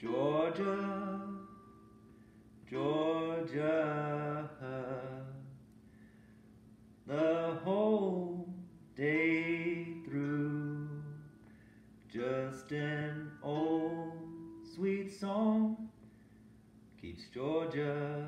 Georgia, Georgia, the whole day through, just an old sweet song keeps Georgia